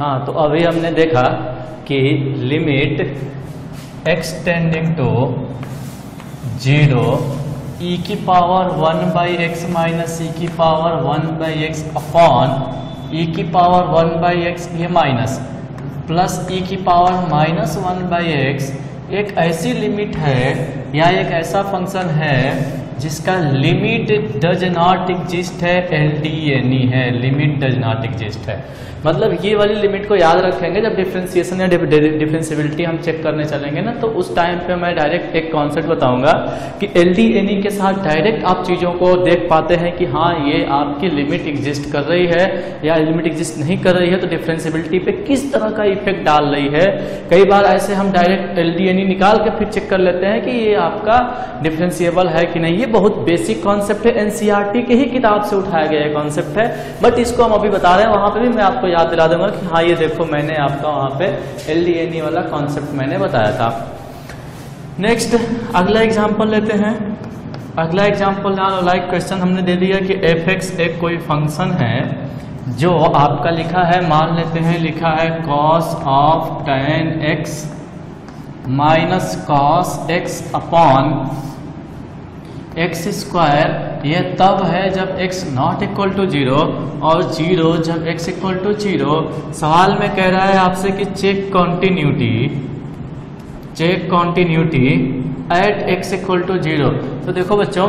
हाँ तो अभी हमने देखा कि limit extending to zero E की power one by X minus E की power one by X upon E की पावर वन बाई एक्स ये माइनस प्लस ई की power minus one by X एक ऐसी लिमिट है, या एक ऐसा फ़ंक्शन है जिसका लिमिट डज नॉट एग्जिस्ट है एल डी एन ई है। लिमिट डज नॉट एग्जिस्ट है। मतलब ये वाली लिमिट को याद रखेंगे, जब डिफ्रेंसिएशन या डिफ्रेंसिबिलिटी हम चेक करने चलेंगे ना तो उस टाइम पे मैं डायरेक्ट एक कॉन्सेप्ट बताऊँगा कि एल डी एन ई के साथ डायरेक्ट आप चीज़ों को देख पाते हैं कि हाँ ये आपकी लिमिट एग्जिस्ट कर रही है या लिमिट एग्जिस्ट नहीं कर रही है तो डिफ्रेंसिबिलिटी पे किस तरह का इफ़ेक्ट डाल रही है। कई बार ऐसे हम direct L D N E निकाल के फिर चेक कर लेते हैं कि ये आपका डिफ्रेंशिएबल है कि नहीं। ये बहुत बेसिक कॉन्सेप्ट है एनसीईआरटी के ही किताब से उठाया गया कॉन्सेप्ट है। बट इसको हम अभी बता रहे हैं, वहाँ पे भी मैं आपको याद दिला दूँगा कि हाँ ये देखो, मैंने आपका वहाँ पे एल डी एन ई वाला कॉन्सेप्ट मैंने बताया था। नेक्स्ट अगला एग्ज़ाम्पल लेते हैं। अगला एग्ज़ाम्पल लाइक क्वेश्चन हमने दे दिया कि एफ़ एक कोई फ़ंक्शन है जो आपका लिखा है, मान लेते हैं, लिखा है cos of tan X minus cos X upon X square ये तब है जब x not equal to zero और ज़ीरो जब x इक्वल टू ज़ीरो सवाल में कह रहा है आपसे कि check continuity check continuity at x equal to zero तो देखो बच्चों,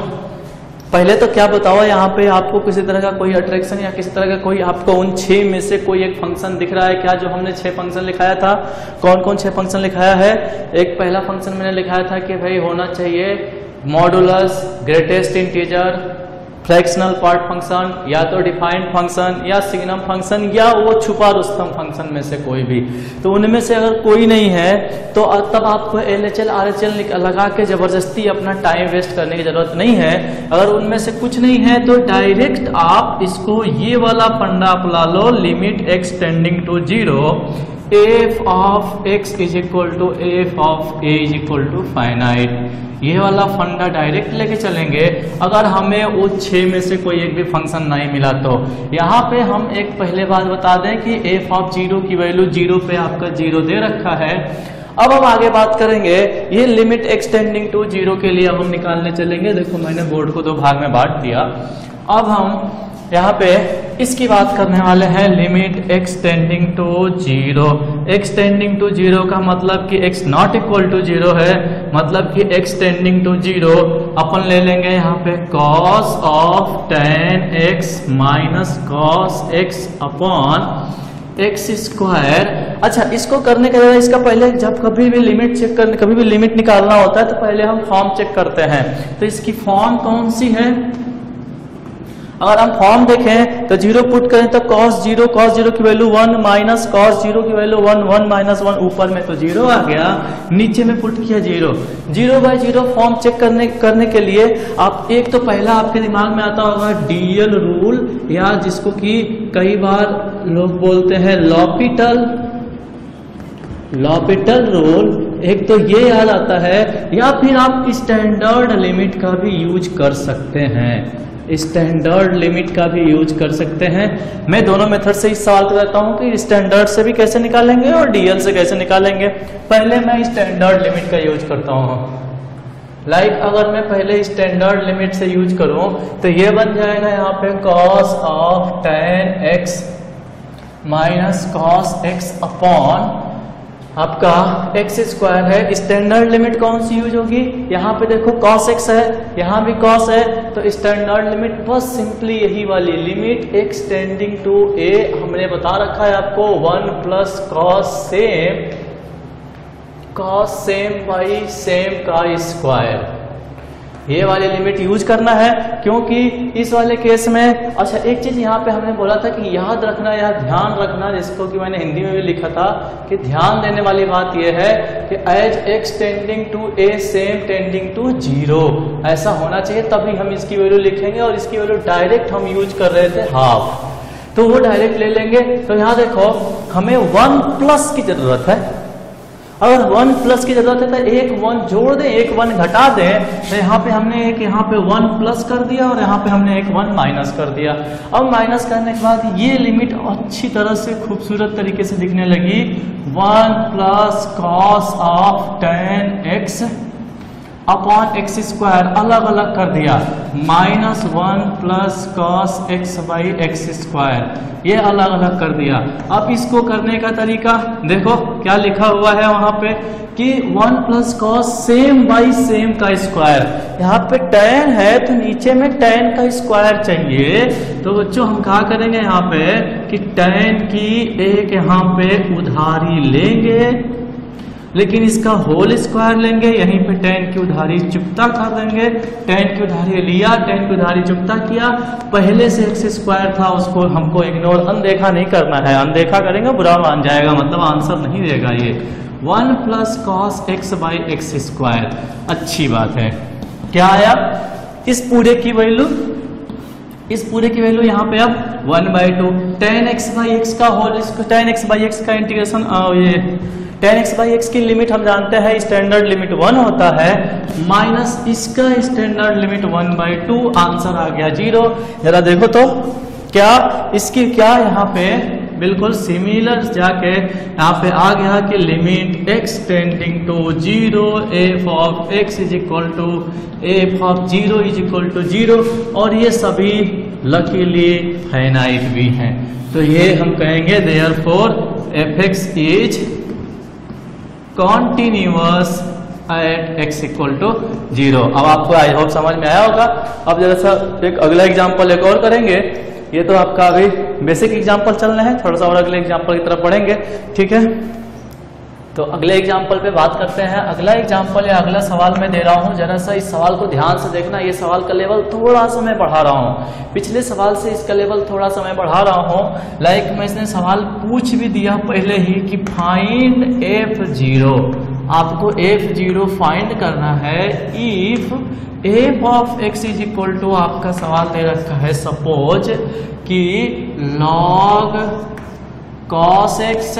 पहले तो क्या बताओ, यहाँ पे आपको किसी तरह का कोई अट्रैक्शन या किसी तरह का कोई आपको उन छह में से कोई एक फ़ंक्शन दिख रहा है क्या जो हमने छह फ़ंक्शन लिखाया था? कौन कौन छह फ़ंक्शन लिखाया है? एक पहला फ़ंक्शन मैंने लिखाया था कि भाई होना चाहिए modulus greatest integer fractional part function या तो डिफाइंड फ़ंक्शन या सिग्नम फ़ंक्शन या वो छुपा रुस्तम फ़ंक्शन में से कोई भी। तो उनमें से अगर कोई नहीं है तो तब आपको L H L R H L लगा के ज़बरदस्ती अपना टाइम वेस्ट करने की ज़रूरत नहीं है। अगर उनमें से कुछ नहीं है तो डायरेक्ट आप इसको ये वाला फंडा अपना लो limit extending to zero F of X is equal to F of A is equal to finite ये वाला फंडा डायरेक्ट लेके चलेंगे। अगर हमें वो छः में से कोई एक भी फ़ंक्शन नहीं मिला तो। यहाँ पे हम एक पहले बात बता दें कि एफ़ ऑफ़ ज़ीरो की वैल्यू ज़ीरो पे आपका ज़ीरो दे रखा है। अब हम आगे बात करेंगे। ये लिमिट एक्सटेंडिंग टू ज़ीरो के लिए अब हम निकालने चलेंगे। देखो मैंने बोर्ड को दो भाग में बांट दिया। अब हम यहाँ पे इसकी बात करने वाले हैं limit extending to zero extending to zero का मतलब कि X not equal to zero है मतलब कि एक्सटेंडिंग टू ज़ीरो अपन ले लेंगे यहाँ पे cos of tan X minus cos X upon X square अच्छा इसको करने के बाद इसका पहले जब कभी भी लिमिट चेक करने, कभी भी लिमिट निकालना होता है तो पहले हम फॉर्म चेक करते हैं। तो इसकी फॉर्म कौन सी है? अगर हम फॉर्म देखें तो ज़ीरो पुट करें तो कॉस ज़ीरो कॉस ज़ीरो की value one minus cos zero की value one one minus one ऊपर में तो ज़ीरो आ गया, नीचे में पुट किया zero zero by zero form check करने करने के लिए आप, एक तो पहला आपके दिमाग में आता होगा डीएल रूल या जिसको कि कई बार लोग बोलते हैं लॉपिटल लॉपिटल रूल एक तो ये याद आता है, या फिर आप स्टैंडर्ड लिमिट का भी यूज़ कर सकते हैं। स्टैंडर्ड लिमिट का भी यूज़ कर सकते हैं। मैं दोनों मेथड से इस सवाल करता हूँ कि स्टैंडर्ड से भी कैसे निकालेंगे और डीएल से कैसे निकालेंगे। पहले मैं स्टैंडर्ड लिमिट का यूज़ करता हूँ। लाइक like, अगर मैं पहले स्टैंडर्ड लिमिट से यूज़ करूँ तो ये बन जाएगा यहाँ पे cos of tan X minus cos X upon आपका एक्स स्क्वायर है स्टैंडर्ड लिमिट कौन सी यूज़ होगी? यहाँ पे देखो कॉस एक्स है, यहाँ भी कॉस है तो स्टैंडर्ड लिमिट बस सिंपली यही वाली लिमिट एक्सटेंडिंग टू ए हमने बता रखा है आपको one plus cos same cos same by same का स्क्वायर ये वाली लिमिट यूज़ करना है, क्योंकि इस वाले केस में अच्छा एक चीज़ यहाँ पे हमने बोला था कि याद रखना या ध्यान रखना, जिसको कि मैंने हिंदी में भी लिखा था, कि ध्यान देने वाली बात यह है कि as x tending to a same tending to zero ऐसा होना चाहिए, तभी हम इसकी वैल्यू लिखेंगे और इसकी वैल्यू डायरेक्ट हम यूज़ कर रहे थे हाफ़ तो वो डायरेक्ट ले लेंगे। तो यहाँ देखो, हमें वन प्लस की ज़रूरत है। अगर वन प्लस की ज़रूरत है तो एक वन जोड़ दें, एक वन घटा दें तो यहाँ पे हमने एक, यहाँ पे वन प्लस कर दिया और यहाँ पे हमने एक वन माइनस कर दिया। अब माइनस करने के बाद ये लिमिट अच्छी तरह से खूबसूरत तरीके से दिखने लगी। One plus cos of tan x upon x square अलग अलग कर दिया। Minus one plus cos x by x square. ये अलग अलग कर दिया। अब इसको करने का तरीका, देखो क्या लिखा हुआ है वहाँ पे, कि one plus cos same by same का स्क्वायर। यहाँ पे टेन है तो नीचे में टेन का स्क्वायर चाहिए। तो बच्चों हम कहा करेंगे यहाँ पे, कि टेन की एक यहाँ पे उधारी लेंगे। लेकिन इसका होल स्क्वायर लेंगे, यहीं पे टेन की उधारी चुकता कर देंगे। टेन की उधारी लिया टेन की उधारी चुकता किया। पहले से एक्स स्क्वायर था, उसको हमको इग्नोर अनदेखा नहीं करना है। अनदेखा करेंगे, बुरा मान जाएगा मतलब आंसर नहीं देगा ये। One plus cos x by x square अच्छी बात है। क्या आया? इस पूरे की वैल्यू, इस पूरे की वैल्यू यहाँ पे अब one by two tan x by x का whole tan x by x का इंटीग्रेशन ये टेन एक्स बाई एक्स की लिमिट हम जानते हैं स्टैंडर्ड लिमिट वन होता है माइनस इसका standard limit one by two answer आ गया ज़ीरो जरा देखो तो क्या इसकी, क्या यहाँ पे बिल्कुल सिमिलर जाके यहाँ पे आ गया कि limit x tending to zero f of x is equal to f of zero is equal to zero और ये सभी लकीली फाइनाइट भी हैं। तो ये हम कहेंगे therefore f x is continuous at x equal to zero अब आपको आई होप समझ में आया होगा। अब जरा सा एक अगला एग्ज़ाम्पल एक और करेंगे। ये तो आपका अभी बेसिक एग्ज़ाम्पल चल रहे हैं। थोड़ा सा और अगले एग्ज़ाम्पल की तरफ़ बढ़ेंगे। ठीक है? तो अगले एग्ज़ाम्पल पे बात करते हैं। अगला एग्ज़ाम्पल या अगला सवाल मैं दे रहा हूँ। जरा सा इस सवाल को ध्यान से देखना। ये सवाल का लेवल थोड़ा सा मैं बढ़ा रहा हूँ। पिछले सवाल से इसका लेवल थोड़ा सा मैं बढ़ा रहा हूँ। लाइक मैं इसने सवाल पूछ भी दिया पहले ही कि फाइंड एफ़ ज़ीरो आपको एफ़ ज़ीरो फाइंड करना है। If f of x is equal to आपका सवाल दे रखा है सपोज़ कि log cos x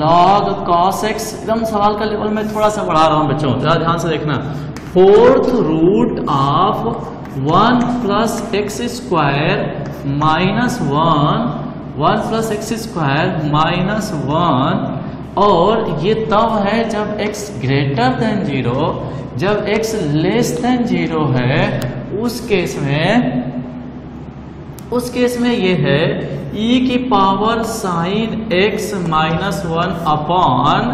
log cos x एकदम सवाल का लेवल में थोड़ा सा बढ़ा रहा हूँ बच्चों, जरा ध्यान से देखना। Fourth root of one plus x square minus one one plus x square minus one और ये तब है जब x ग्रेटर देन ज़ीरो जब x लेस देन ज़ीरो है, उस केस में उस केस में ये है e की power sine x minus one upon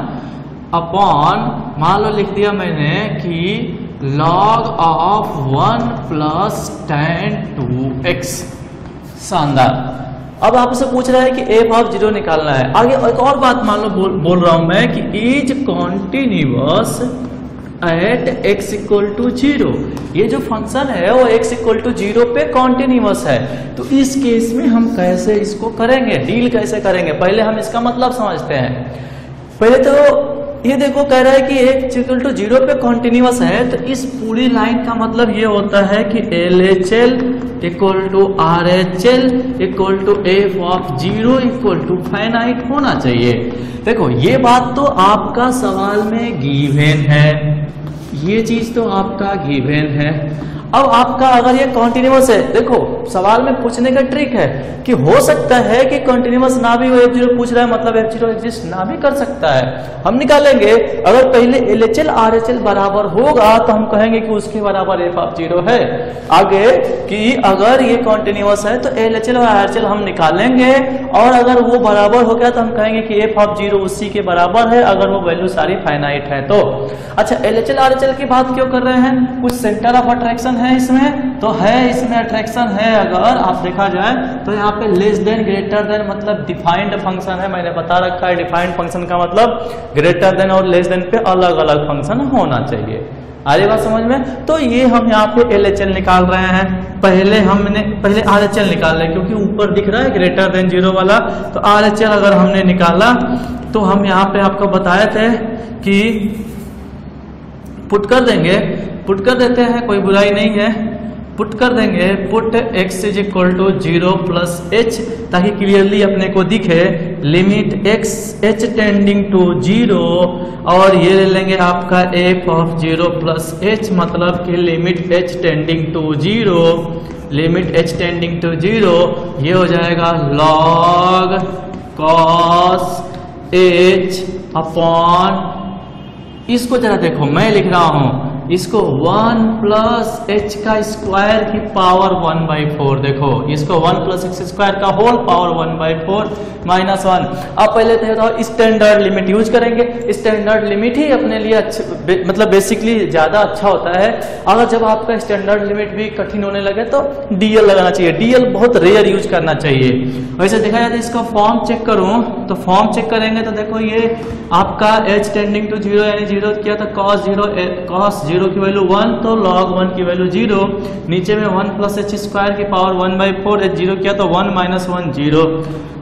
upon मान लो लिख दिया मैंने कि log of one plus tan two x शानदार। अब आपसे पूछ रहा है कि एफ़ ऑफ़ ज़ीरो निकालना है। आगे एक और बात मान लो बोल, बोल रहा हूँ मैं कि is continuous at x equal to zero ये जो फ़ंक्शन है, वो एक्स इक्वल टू ज़ीरो पे कॉन्टिन्यूस है। तो इस केस में हम कैसे इसको करेंगे? डील कैसे करेंगे? पहले हम इसका मतलब समझते हैं। पहले तो ये देखो, कह रहा है कि एक्स इक्वल टू ज़ीरो पे कॉन्टिन्यूस है तो इस पूरी लाइन का मतलब ये होता है कि L H L equal to R H L equal to f of zero equal to finite होना चाहिए। देखो, ये बात तो आपका सवाल में गिवन है। ये चीज़ तो आपका गिवन है। अब आपका अगर ये कॉन्टिन्यूस है, देखो, सवाल में पूछने का ट्रिक है कि हो सकता है कि कॉन्टिन्यूस ना भी वो एफ़ ज़ीरो पूछ रहा है मतलब एफ़ ज़ीरो एग्जिस्ट ना भी कर सकता है। हम निकालेंगे, अगर पहले L H L R H L बराबर होगा तो हम कहेंगे कि उसके बराबर एफ़ ऑफ़ ज़ीरो है। आगे कि अगर ये कॉन्टिन्यूस है तो एल एच एल और आर एच एल हम निकालेंगे, और अगर वो बराबर हो गया तो हम कहेंगे कि एफ़ ऑफ़ ज़ीरो उसी के बराबर है, अगर वो वैल्यू सारी फाइनाइट है तो। अच्छा L H L R H L की बात क्यों कर रहे हैं? कुछ सेंटर ऑफ़ अट्रैक्शन है इसमें तो है इसमें अट्रैक्शन है अगर आप देखा जाए तो यहाँ पे लेस देन ग्रेटर देन मतलब डिफाइंड फ़ंक्शन है, मैंने बता रखा है डिफाइंड फ़ंक्शन का मतलब ग्रेटर देन और लेस देन पे अलग अलग फ़ंक्शन होना चाहिए। आगे बात समझ में? तो ये हम यहाँ पे एल एच एल निकाल रहे हैं। पहले हमने, पहले आर एच एल निकाल रहे क्योंकि ऊपर दिख रहा है ग्रेटर देन ज़ीरो वाला। तो आर एच एल अगर हमने निकाला तो हम यहाँ पे आपको बताए थे कि पुट कर देंगे पुट कर देते हैं, कोई बुराई नहीं है। पुट कर देंगे, put x is equal to zero plus h ताकि क्लियरली अपने को दिखे। Limit x, h tending to zero और ये ले लेंगे आपका f of zero plus h मतलब कि limit h tending to zero limit h tending to zero ये हो जाएगा log cos h अपॉन इसको जरा देखो, मैं लिख रहा हूँ। इसको वन प्लस एच का स्क्वायर की पावर वन बाई फोर देखो इसको वन प्लस एक्स स्क्वायर का whole power one by four minus one अब पहले तो स्टैंडर्ड लिमिट यूज़ करेंगे। स्टैंडर्ड लिमिट ही अपने लिए अच्छे बे, मतलब बेसिकली ज़्यादा अच्छा होता है। अगर जब आपका स्टैंडर्ड लिमिट भी कठिन होने लगे तो डीएल लगाना चाहिए। डीएल बहुत रेयर यूज़ करना चाहिए। वैसे देखा जाए तो इसका फॉर्म चेक करूँ तो फॉर्म चेक करेंगे तो देखो ये आपका एच टेंडिंग टू ज़ीरो यानी ज़ीरो किया था कॉस ज़ीरो कॉस ज़ीरो की वैल्यू वन तो लॉग वन की वैल्यू ज़ीरो। नीचे में वन प्लस एच स्क्वायर की power one by four zero किया तो वन माइनस वन ज़ीरो।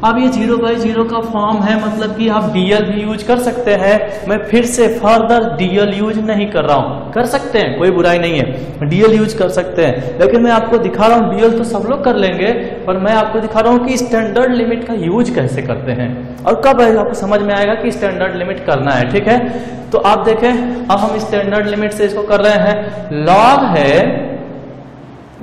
अब ये ज़ीरो बाई ज़ीरो का फॉर्म है मतलब कि आप डीएल भी यूज़ कर सकते हैं। मैं फिर से फर्दर डीएल यूज़ नहीं कर रहा हूँ। कर सकते हैं, कोई बुराई नहीं है। डीएल यूज़ कर सकते हैं। लेकिन मैं आपको दिखा रहा हूँ डीएल तो सब लोग कर लेंगे, पर मैं आपको दिखा रहा हूँ कि स्टैंडर्ड लिमिट का यूज़ कैसे करते हैं। और कब आपको समझ में आएगा कि स्टैंडर्ड लिमिट करना है, ठीक है? तो आप देखें, अब हम स्टैंडर्ड लिमिट से इसको कर रहे हैं। लॉग है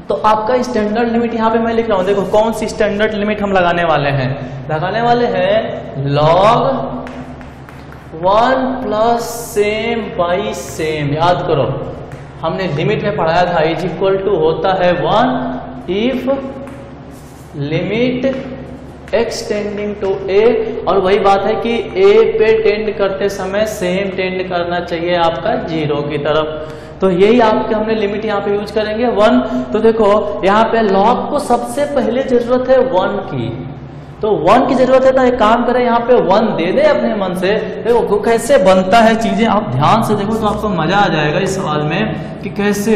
तो आपका स्टैंडर्ड लिमिट यहाँ पे मैं लिख रहा हूँ। देखो, कौन सी स्टैंडर्ड लिमिट हम लगाने वाले हैं? लगाने वाले हैं log one plus same by same याद करो, हमने लिमिट में पढ़ाया था इज़ इक्वल टू होता है one if limit x tending to a और वही बात है कि ए पे टेंड करते समय सेम टेंड करना चाहिए आपका ज़ीरो की तरफ़। तो यही आपके हमने लिमिट यहाँ पे यूज़ करेंगे। वन तो देखो, यहाँ पे लॉग को सबसे पहले ज़रूरत है वन की। तो वन की ज़रूरत है तो एक काम करें, यहाँ पे वन दे दे अपने मन से। देखो कैसे बनता है चीज़ें, आप ध्यान से देखो तो आपको मज़ा आ जाएगा इस सवाल में कि कैसे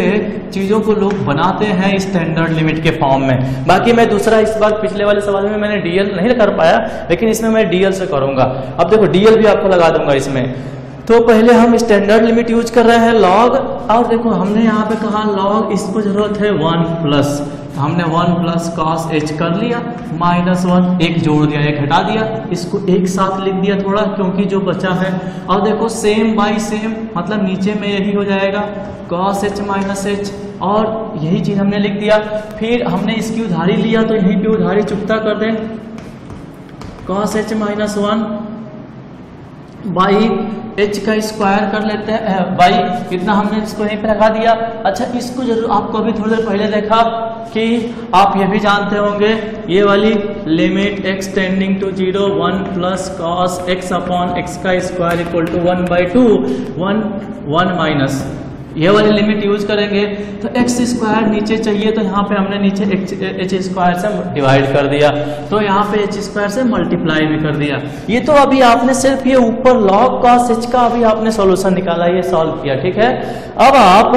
चीज़ों को लोग बनाते हैं स्टैंडर्ड लिमिट के फॉर्म में। बाकी मैं दूसरा इस बार पिछले वाले सवाल में मैंने डीएल नहीं कर पाया, लेकिन इसमें मैं डीएल से करूँगा। अब देखो डीएल भी आपको लगा दूँगा इसमें। तो पहले हम स्टैंडर्ड लिमिट यूज़ कर रहे हैं लॉग और देखो, हमने यहाँ पे कहा लॉग इसको ज़रूरत है वन प्लस तो हमने वन प्लस कॉस एच कर लिया माइनस वन एक जोड़ दिया, एक हटा दिया। इसको एक साथ लिख दिया थोड़ा, क्योंकि जो बचा है। और देखो सेम बाई सेम मतलब नीचे में यही हो जाएगा कॉस एच माइनस एच और यही चीज़ हमने लिख दिया। फिर हमने इसकी उधारी लिया तो यहीं पे उधारी चुकता कर दें। Cos h minus one by h का स्क्वायर कर लेते हैं बाई इतना हमने इसको यहीं पर लगा दिया? अच्छा इसको ज़रूर, आपको अभी थोड़ी देर पहले देखा कि आप ये भी जानते होंगे, ये वाली limit x tending to zero one plus cos x upon x का square equal to one by two one one minus ये वाली लिमिट यूज़ करेंगे तो एक्स स्क्वायर नीचे चाहिए तो यहाँ पे हमने नीचे एच स्क्वायर से डिवाइड कर दिया तो यहाँ पे एच स्क्वायर से मल्टीप्लाई भी कर दिया। ये तो अभी आपने सिर्फ़ ये ऊपर लॉग कॉस एच का अभी आपने सोल्यूशन निकाला, ये सॉल्व किया, ठीक है? अब आप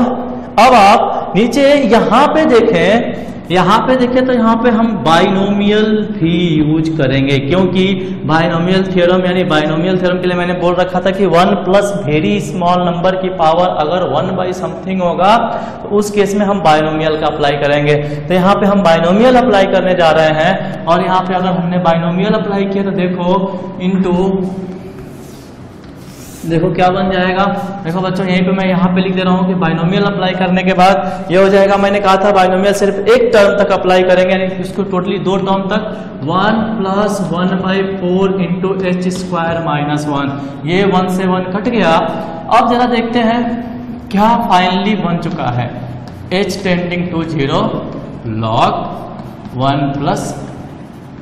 अब आप नीचे यहाँ पे देखें यहाँ पे देखें तो यहाँ पे हम बाइनोमियल भी यूज़ करेंगे, क्योंकि बाइनोमियल थ्योरम यानी बाइनोमियल थ्योरम के लिए मैंने बोल रखा था कि one plus very small number की पावर अगर वन बाई समथिंग होगा तो उस केस में हम बाइनोमियल का अप्लाई करेंगे। तो यहाँ पे हम बाइनोमियल अप्लाई करने जा रहे हैं, और यहाँ पे अगर हमने बाइनोमियल अप्लाई किया तो देखो इंटू देखो क्या बन जाएगा। देखो बच्चों, यहीं पे मैं यहाँ पे लिख दे रहा हूँ कि बाइनोमियल अप्लाई करने के बाद ये हो जाएगा, मैंने कहा था बाइनोमियल सिर्फ़ एक टर्म तक अप्लाई करेंगे, यानी इसको टोटली दो टर्म तक। One plus one by four into h square minus one ये वन से वन कट गया। अब जरा देखते हैं क्या फाइनली बन चुका है। H tending to zero log one plus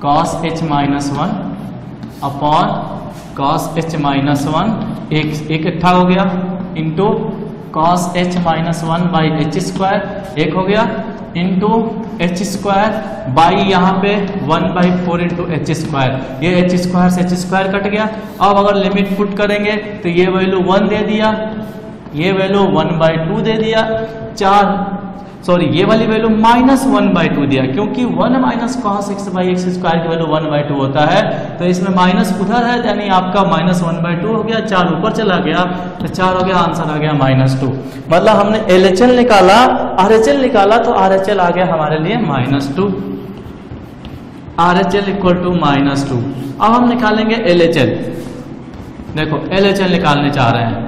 cos h minus one upon cos h minus one एक इकट्ठा हो गया into cos h minus one by h square एक हो गया इंटू एच स्क्वायर बाई यहाँ पे one by four into h square ये एच स्क्वायर से एच स्क्वायर कट गया। अब अगर लिमिट पुट करेंगे तो ये वैल्यू वन दे दिया, ये वैल्यू वन बाई टू दे दिया, चार सॉरी ये वाली value minus one by two दिया, क्योंकि one minus cos x by x square की वैल्यू वन बाई टू होता है तो इसमें माइनस उधर है, यानी आपका माइनस वन बाई टू हो गया, चार ऊपर चला गया तो चार हो गया आंसर आ गया माइनस टू मतलब हमने एल एच एल निकाला आर एच एल निकाला तो आर एच एल आ गया हमारे लिए minus two R H L equal to minus two अब हम निकालेंगे एल देखो एल निकालने चाह रहे हैं।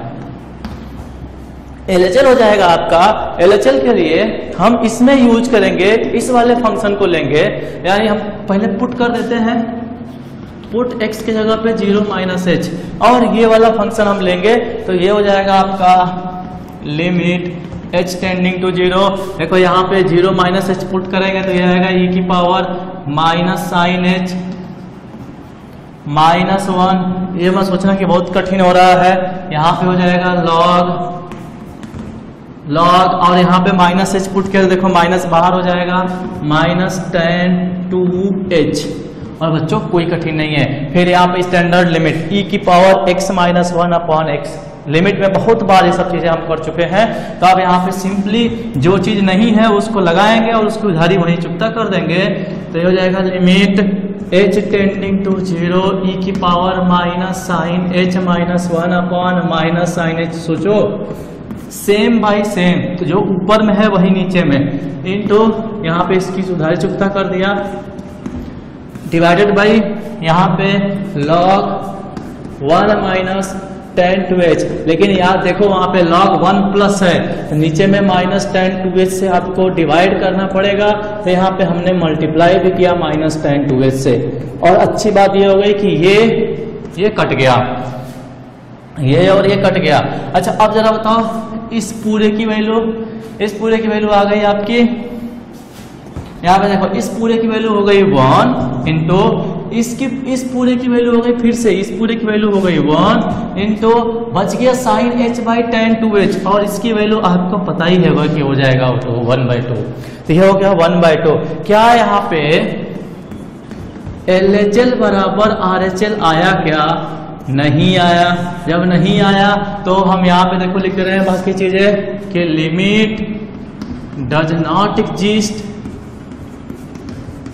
एल एच एल हो जाएगा आपका। एल एच एल के लिए हम इसमें यूज़ करेंगे, इस वाले फ़ंक्शन को लेंगे। यानी हम पहले पुट कर देते हैं। पुट x की जगह पे ज़ीरो माइनस एच और ये वाला फ़ंक्शन हम लेंगे तो ये हो जाएगा आपका limit h tending to zero देखो यहाँ पे ज़ीरो माइनस एच पुट करेंगे तो ये आएगा e की power minus sine h minus one ये मैं सोचना कि बहुत कठिन हो रहा है। यहाँ पे हो जाएगा लॉग लॉग, और यहाँ पे माइनस एच पुट कर देखो माइनस बाहर हो जाएगा। माइनस टेन टू एच और बच्चों, कोई कठिन नहीं है। फिर यहाँ पे स्टैंडर्ड लिमिट ई की power x minus one upon x limit में बहुत बार ये सब चीज़ें हम कर चुके हैं। तो आप यहाँ पे सिंपली जो चीज़ नहीं है, उसको लगाएँगे और उसको उधारी वहीं चुकता कर देंगे। तो ये हो जाएगा limit h tending to zero e की power minus sine h minus one upon minus sine h सोचो। सेम बाई सेम तो जो ऊपर में है, वही नीचे में. इन इनटू यहाँ पे इसकी सुधार चुकता कर दिया. डिवाइडेड बाई यहाँ पे log one minus tan two h लेकिन यार देखो, वहाँ पे लॉग वन प्लस है. तो नीचे में माइनस टेन टू एच से आपको डिवाइड करना पड़ेगा. तो यहाँ पे हमने मल्टीप्लाई भी किया माइनस टेन टू एच से. और अच्छी बात ये हो गई कि ये ये कट गया. ये और ये कट गया. अच्छा अब जरा बताओ इस पूरे की वैल्यू, इस पूरे की वैल्यू आ गई आपकी। यहाँ पे देखो, इस पूरे की वैल्यू हो गई वन इंटू इसकी, इस पूरे की वैल्यू हो गई फिर से, इस पूरे की वैल्यू हो गई वन इंटू बच गया sine h by tan two h और इसकी वैल्यू आपको पता ही है कि हो जाएगा तो वन बाई टू तो ये हो गया वन बाई टू क्या यहाँ पे एल एच एल बराबर आर एच एल आया क्या? नहीं आया। जब नहीं आया तो हम यहाँ पे देखो लिख रहे हैं बाकी चीज़ें कि लिमिट डज नॉट एग्जिस्ट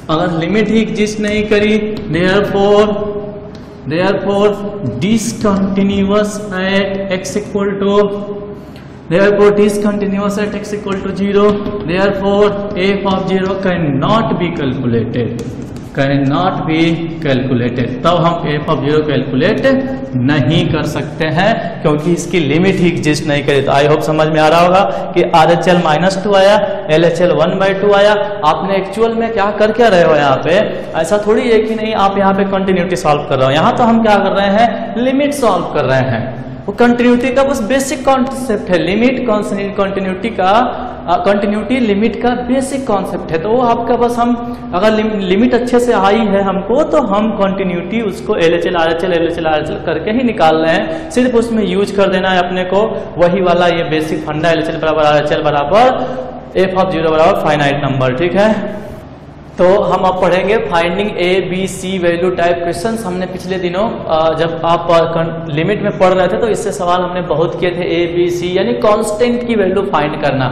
अगर लिमिट ही एग्जिस्ट नहीं करी therefore therefore discontinuous at x equal to therefore, discontinuous at x equal to 0 therefore, f of 0 cannot be calculated. Can not be calculated तब हम एफ़ ऑफ़ ज़ीरो कैलकुलेट नहीं कर सकते हैं, क्योंकि इसकी लिमिट ही एग्जिस्ट नहीं करी। तो आई होप समझ में आ रहा होगा कि R H L minus two आया L H L one by two आया। आपने एक्चुअल में क्या कर क्या रहे हो यहाँ पे? ऐसा थोड़ी है कि नहीं, आप यहाँ पे कंटिन्यूटी सॉल्व कर रहे हो। यहाँ तो हम क्या कर रहे हैं? लिमिट सॉल्व कर रहे हैं। वो कंटिन्यूटी का बस बेसिक कॉन्सेप्ट है। लिमिट कंटिन्यूटी का? कंटिन्यूटी लिमिट का बेसिक कॉन्सेप्ट है। तो वो आपका बस हम अगर लिम, लिमिट अच्छे से आई है हमको तो हम कंटिन्यूटी उसको L H L R H L L H L R H L करके ही निकाल रहे हैं। सिर्फ़ उसमें यूज़ कर देना है अपने को। वही वाला ये basic funda L H L बराबर आर एच एल बराबर एफ़ ऑफ़ ज़ीरो बराबर फाइनाइट नंबर ठीक है? तो हम अब पढ़ेंगे finding A B C value type questions हमने पिछले दिनों जब आप लिमिट में पढ़ रहे थे तो इससे सवाल हमने बहुत किए थे। ए बी सी यानी कांस्टेंट की वैल्यू फाइंड करना।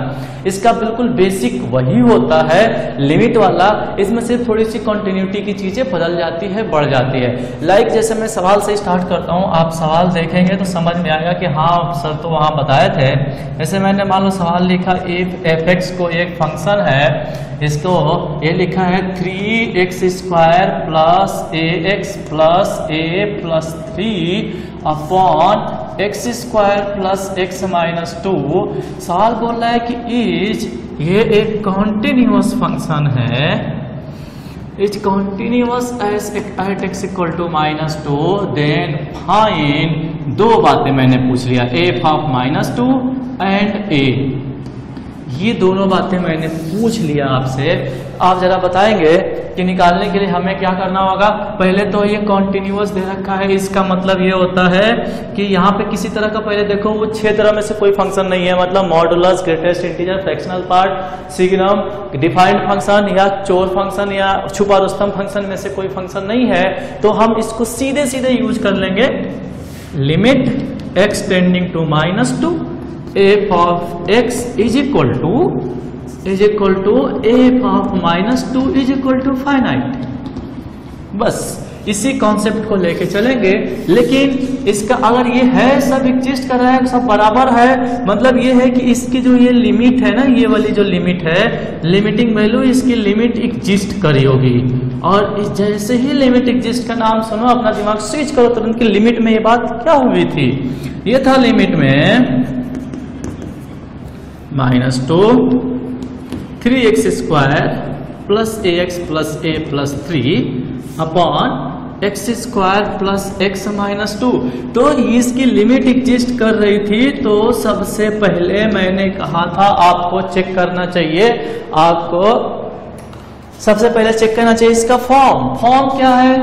इसका बिल्कुल बेसिक वही होता है। लिमिट वाला, इसमें सिर्फ़ थोड़ी सी कंटिन्यूटी की चीज़ें बदल जाती है, बढ़ जाती है। लाइक जैसे मैं सवाल से स्टार्ट करता हूँ, आप सवाल देखेंगे तो समझ में आएगा कि हाँ सर तो वहाँ बताए थे। जैसे मैंने मान लो सवाल लिखा इफ़ एफ़ को एक फ़ंक्शन है, इसको ये लिखा है three x square plus a x plus a plus three upon x square plus x minus two सवाल बोल रहा है कि इज़ ये एक कॉन्टिन्यूस फ़ंक्शन है। Is continuous at x equal to minus two then fine दो बातें मैंने पूछ लिया f of minus two and a ये दोनों बातें मैंने पूछ लिया आपसे। आप जरा बताएँगे कि निकालने के लिए हमें क्या करना होगा? पहले तो ये कॉन्टिन्यूस दे रखा है। इसका मतलब ये होता है कि यहाँ पे किसी तरह का पहले देखो, वो छह तरह में से कोई फ़ंक्शन नहीं है। मतलब modulus greatest integer fractional part signum defined function या चोर फ़ंक्शन या छुपा रुस्तम फ़ंक्शन में से कोई फ़ंक्शन नहीं है। तो हम इसको सीधे सीधे यूज़ कर लेंगे। Limit x tending to minus two f of x is equal to is equal to f of minus two is equal to finite बस, इसी कॉन्सेप्ट को लेके चलेंगे, लेकिन इसका अगर ये है, सब एग्जिस्ट कर रहा है, सब बराबर है मतलब ये है कि इसकी जो ये लिमिट है ना, ये वाली जो लिमिट है लिमिटिंग वैल्यू इसकी लिमिट एग्जिस्ट करी होगी। और इस जैसे ही लिमिट एग्जिस्ट का नाम सुनो, अपना दिमाग स्विच करो, तुरंत की लिमिट में ये बात क्या हुई थी? ये था लिमिट में minus two three x square plus a x plus a plus three upon x square plus x minus two तो इसकी लिमिट एग्जिस्ट कर रही थी तो सबसे पहले मैंने कहा था आपको चेक करना चाहिए। आपको सबसे पहले चेक करना चाहिए इसका फॉर्म फॉर्म क्या है?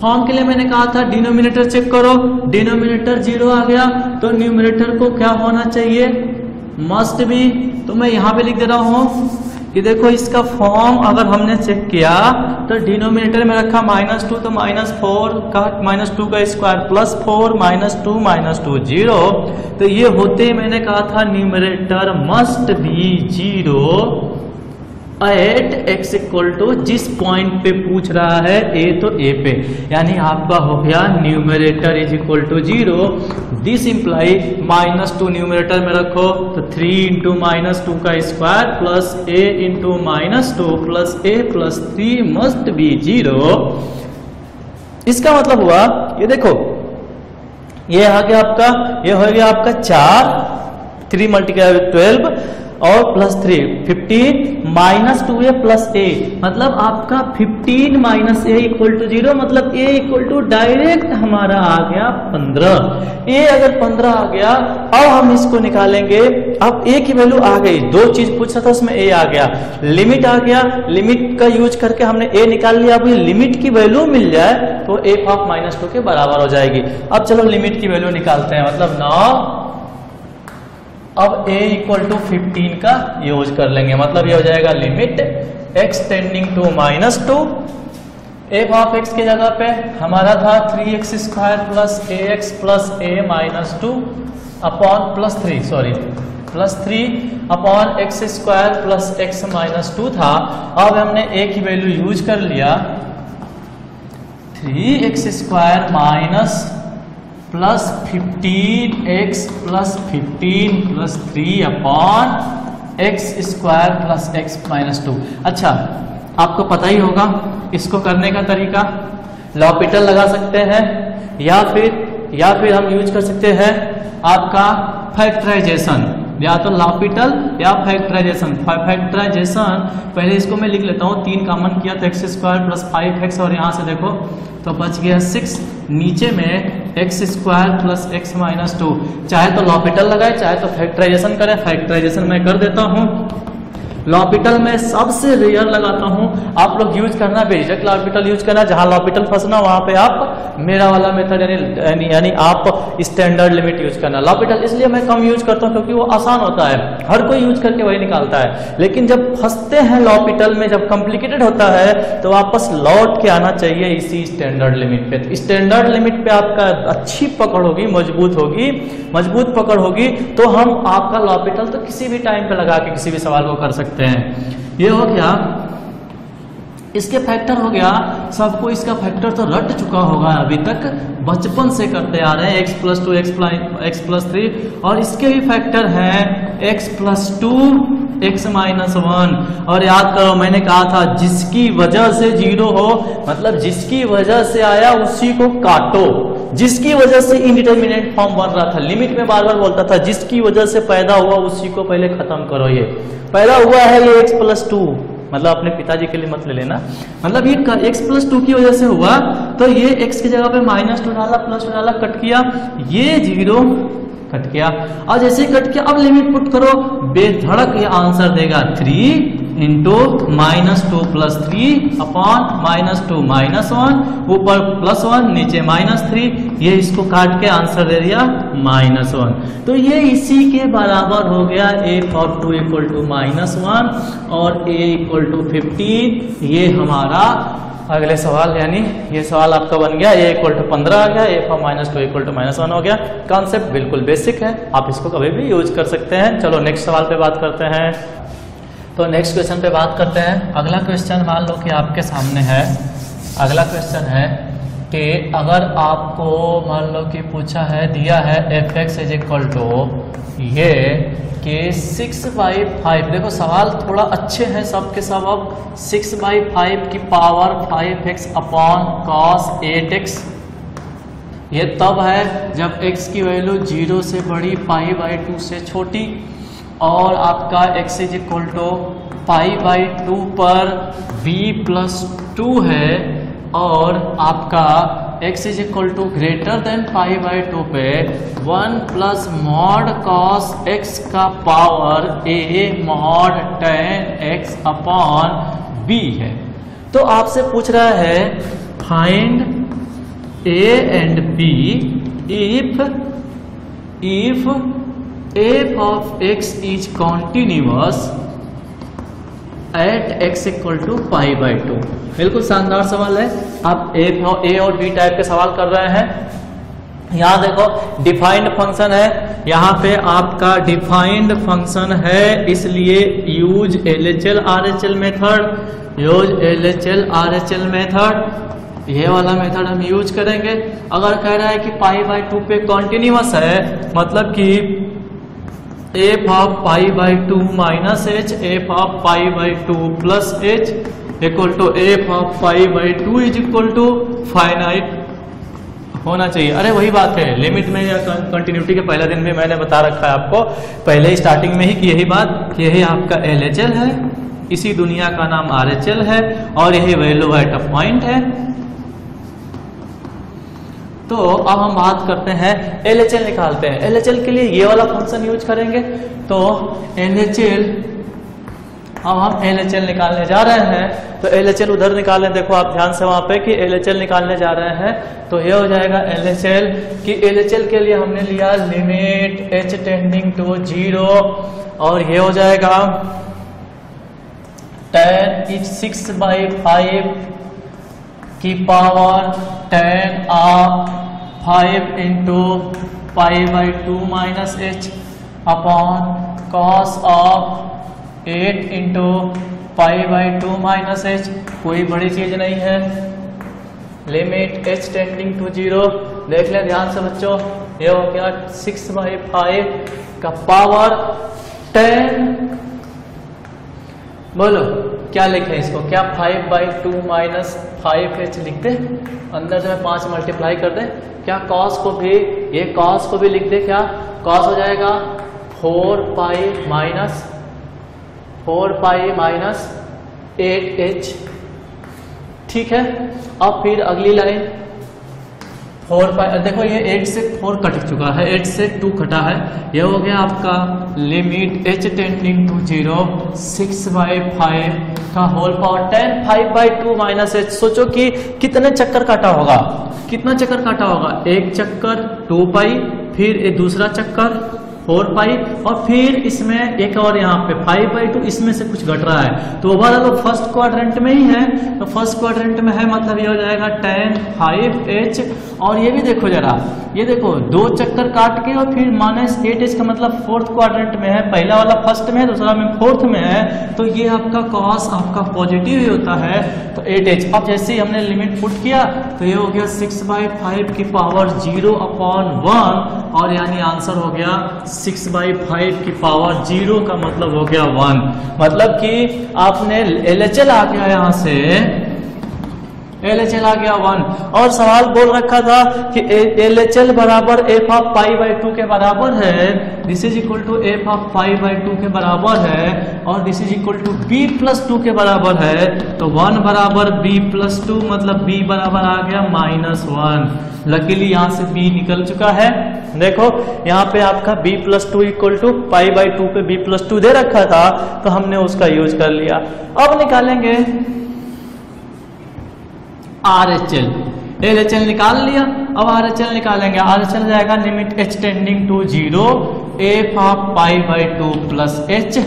फॉर्म के लिए मैंने कहा था डिनोमिनेटर चेक करो। डिनोमिनेटर ज़ीरो आ गया तो न्यूमिनेटर को क्या होना चाहिए? Must be. तो मैं यहाँ पे लिख दे रहा हूँ कि देखो इसका फॉर्म अगर हमने चेक किया तो डिनोमिनेटर में रखा माइनस टू तो माइनस फोर का माइनस टू का square plus four minus two minus two zero तो ये होते मैंने कहा था numerator must be zero at x equal to जिस पॉइंट पे पूछ रहा है ए तो ए पे। यानी आपका हो गया numerator is equal to zero this imply minus two numerator में रखो तो थ्री इंटू माइनस टू का square plus a into minus two plus a plus three must be zero इसका मतलब हुआ, ये देखो, ये आ गया आपका, ये हो गया आपका चार। थ्री मल्टीप्लाई ट्वेल्व और plus three fifteen minus two a plus a मतलब आपका fifteen minus a equal to zero मतलब ए इक्वल टू डायरेक्ट हमारा आ गया पंद्रह. ए अगर पंद्रह आ गया, अब हम इसको निकालेंगे। अब ए की वैल्यू आ गई। दो चीज़ पूछा था, उसमें ए आ गया। लिमिट आ गया। लिमिट का यूज़ करके हमने ए निकाल लिया। अब लिमिट की वैल्यू मिल जाए तो ए ऑफ़ माइनस टू के बराबर हो जाएगी। अब चलो लिमिट की वैल्यू निकालते हैं। मतलब नौ अब a इक्वल टू फिफ्टीन का यूज़ कर लेंगे। मतलब ये हो जाएगा limit x tending to minus two f of x की जगह पे हमारा था three x square plus a x plus a minus two upon plus three sorry plus three upon x square plus x minus two था। अब हमने a की value use कर लिया। Three x square minus plus fifteen x plus fifteen plus three upon x square plus x minus two अच्छा आपको पता ही होगा इसको करने का तरीका। लॉपिटल लगा सकते हैं, या फिर या फिर हम यूज़ कर सकते हैं आपका फैक्टराइजेशन या तो लॉपिटल या फैक्टराइजेशन। फैक्टराइजेशन, पहले इसको मैं लिख लेता हूँ, तीन कॉमन किया तो x square plus five x और यहाँ से देखो तो बच गया सिक्स नीचे में x square plus x minus two चाहे तो लॉपिटल लगाए, चाहे तो फैक्टराइजेशन करें। फैक्टराइजेशन मैं कर देता हूँ। लॉपिटल में सबसे रेयर लगाता हूँ। आप लोग यूज़ करना बेशक लॉपिटल यूज़ करना। जहाँ लॉपिटल फंसना, वहाँ पे आप मेरा वाला मेथड यानी यानी आप स्टैंडर्ड लिमिट यूज़ करना। लॉपिटल इसलिए मैं कम यूज़ करता हूँ क्योंकि वो आसान होता है। हर कोई यूज़ करके वही निकालता है। लेकिन जब फंसते हैं लॉपिटल में, जब कॉम्प्लिकेटेड होता है तो वापस लौट के आना चाहिए इसी स्टैंडर्ड लिमिट पे। स्टैंडर्ड लिमिट पे आपका अच्छी पकड़ होगी, मज़बूत होगी, मज़बूत पकड़ होगी तो हम आपका लॉपिटल तो किसी भी टाइम पे लगा के किसी भी सवाल को कर सकते सकते हैं। ये हो गया, इसके फैक्टर हो गया, सबको इसका फैक्टर तो रट चुका होगा अभी तक। बचपन से करते आ रहे हैं x plus two x x plus three और इसके भी फैक्टर हैं x plus two x minus one और याद करो, मैंने कहा था, जिसकी वजह से ज़ीरो हो मतलब जिसकी वजह से आया उसी को काटो। जिसकी वजह से इंडिटर्मिनेट फॉर्म बन रहा था। लिमिट में बार बार बोलता था, जिसकी वजह से पैदा हुआ, उसी को पहले खत्म करो ये। पैदा हुआ है ये एक्स प्लस टू मतलब अपने पिताजी के लिए मत ले लेना। मतलब ये एक्स प्लस टू की वजह से हुआ तो ये एक्स की जगह पे माइनस टू डाला प्लस टू डाला कट किया। ये ज़ीरो कट किया। और जैसे कट किया, अब लिमिट पुट करो। बेधड़क ये आंसर देगा। Three into minus two plus three upon minus two minus one ऊपर प्लस वन नीचे माइनस थ्री ये इसको काट के आंसर दे दिया माइनस वन तो ये इसी के बराबर हो गया a for two equal to minus one और ए इक्वल टू फिफ्टीन ये हमारा अगले सवाल, यानी ये सवाल आपका बन गया ए इक्वल टू पंद्रह आ गया a for minus two equal to minus one हो गया. कॉन्सेप्ट बिल्कुल बेसिक है, आप इसको कभी भी यूज़ कर सकते हैं। चलो नेक्स्ट सवाल पे बात करते हैं। तो नेक्स्ट क्वेश्चन पे बात करते हैं। अगला क्वेश्चन मान लो कि आपके सामने है। अगला क्वेश्चन है कि अगर आपको मान लो कि पूछा है, दिया है f x is equal to ये कि सिक्स बाई फाइव देखो सवाल थोड़ा अच्छे हैं सब के सब अब। सिक्स बाई फाइव की power five x upon cos eight x ये तब है जब x की वैल्यू ज़ीरो से बड़ी पाई बाई टू से छोटी। और आपका x is equal to pi by two पर v प्लस टू है और आपका x is equal to greater than pi by two पे one plus mod cos x का power a mod ten x upon b है। तो आपसे पूछ रहा है find a and b if if f of x is continuous at x equal to pi by 2 बिल्कुल शानदार सवाल है। आप ए ए और बी टाइप के सवाल कर रहे हैं। यहाँ देखो डिफाइंड फ़ंक्शन है। यहाँ पे आपका डिफाइंड फ़ंक्शन है, इसलिए use L H L R H L method use L H L R H L method ये वाला मेथड हम यूज़ करेंगे। अगर कह रहा है कि पाई बाई टू पे कॉन्टिन्यूस है मतलब कि f of pi by two minus h f of pi by two plus h equal to f of pi by two is equal to finite होना चाहिए। अरे वही बात है। लिमिट में या कंटिन्यूटी के पहले दिन भी मैंने बता रखा है आपको। पहले स्टार्टिंग में ही कि यही बात। यही आपका एलएचएल है। इसी दुनिया का नाम आरएचएल है और यही वैल्यू एट अ पॉइंट है। तो अब हम बात करते हैं एलएचएल निकालते हैं। एलएचएल के लिए ये वाला फ़ंक्शन यूज़ करेंगे। तो एल अब हम एल एच एल निकालने जा रहे हैं। तो एल एच एल उधर निकालें। देखो आप ध्यान से वहाँ पे कि एलएचएल निकालने जा रहे हैं। तो ये हो जाएगा एल कि एलएचएल के लिए हमने लिया limit h tending to zero और ये हो जाएगा ten is six by five की power ten of five into pi by two minus h upon cos of eight into pi by two minus h कोई बड़ी चीज़ नहीं है। Limit h tending to zero देख लें ध्यान से बच्चों, ये हो गया सिक्स बाई फाइव का पावर टेन बोलो। क्या लिखे इसको? क्या five by two minus five h लिख दे अंदर से पाँच मल्टीप्लाई कर दे। क्या कॉस को भी, ये कॉस को भी लिख दे क्या? कॉस हो जाएगा four pi minus four pi minus eight h ठीक है? अब फिर अगली लाइन फोर फाइव देखो ये एट से फोर कट चुका है एट से टू कटा है। ये हो गया आपका limit h tending to zero six by five का whole power ten five by two minus h सोचो कि कितने चक्कर काटा होगा? कितना चक्कर काटा होगा? एक चक्कर टू पाई फिर एक दूसरा चक्कर फोर पाई और फिर इसमें एक और यहाँ पे फाइव बाई टू, इसमें से कुछ घट रहा है। तो ओवरऑल तो फ़र्स्ट क्वाड्रेंट में ही है। तो फ़र्स्ट क्वाड्रेंट में है मतलब ये हो जाएगा टेन फाइव एच और ये भी देखो जरा, ये देखो, दो चक्कर काट के और फिर माइनस एट एच का मतलब फोर्थ क्वाड्रेंट में है। पहला वाला फ़र्स्ट में है, दूसरा में फोर्थ में है। तो ये आपका कॉस आपका पॉजिटिव ही होता है। तो एट एच अब जैसे ही हमने लिमिट पुट किया तो ये हो गया सिक्स बाई फाइव की पावर ज़ीरो अपॉन वन और यानी आंसर हो गया सिक्स बाई फाइव की पावर ज़ीरो का मतलब हो गया वन मतलब कि आपने एल एच एल आ गया यहाँ से एल एच एल आ गया वन। और सवाल बोल रखा था कि एल एच एल बराबर f of pi by two के बराबर है this is equal to f of pi by two के बराबर है, और this is equal to b plus two के बराबर है तो वन बराबर बी प्लस टू मतलब बी बराबर आ गया माइनस वन लकीली यहाँ से बी निकल चुका है। देखो, यहाँ पे आपका b plus two equal to pi by two पे बी प्लस टू दे रखा था तो हमने उसका यूज़ कर लिया। अब निकालेंगे R H L L H L निकाल लिया। अब आर एच एल निकालेंगे। आर एच एल जाएगा limit h tending to zero f of pi by two plus h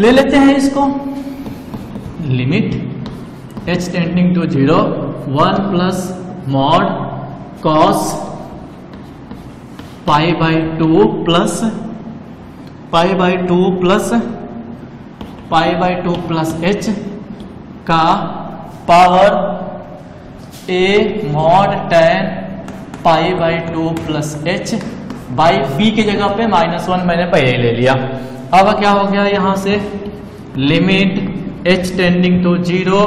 ले लेते हैं इसको। Limit h tending to zero one plus mod cos pi by two plus pi by two plus pi by two plus h का power a mod ten pi by two plus h by b की जगह पे minus one मैंने पहले ले लिया। अब क्या हो गया यहाँ से? Limit h tending to zero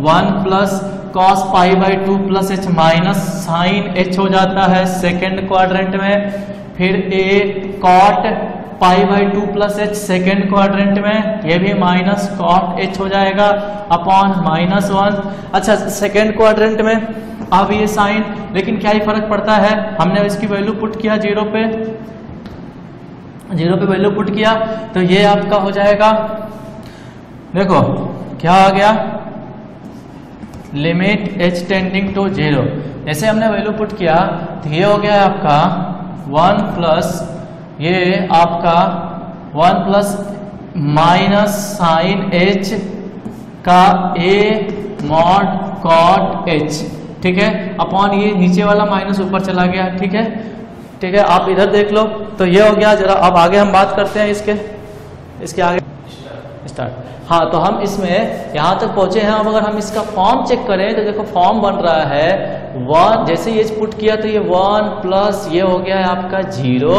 one plus cos pi by two plus h minus sine h हो जाता है सेकेंड क्वाड्रेंट में। फिर a cot pi by two plus h second quadrant में, ये भी माइनस कॉट एच हो जाएगा अपॉन माइनस वन अच्छा सेकेंड क्वाड्रेंट में अब ये साइन लेकिन क्या ही फ़र्क पड़ता है? हमने इसकी वैल्यू पुट किया ज़ीरो पे। ज़ीरो पे वैल्यू पुट किया तो ये आपका हो जाएगा। देखो, क्या आ गया? Limit h tending to zero जैसे हमने वैल्यू पुट किया तो ये हो गया आपका वन प्लस ये आपका one plus minus sine h का ए मॉड कॉट एच, ठीक है? अपॉन ये नीचे वाला माइनस ऊपर चला गया, ठीक है? ठीक है, आप इधर देख लो। तो ये हो गया, जरा अब आगे हम बात करते हैं इसके इसके आगे। स्टार्ट। हाँ तो हम इसमें यहाँ तक पहुँचे हैं। अब अगर हम इसका फॉर्म चेक करें तो देखो फॉर्म बन रहा है वन जैसे ये पुट किया तो ये वन प्लस ये हो गया है आपका ज़ीरो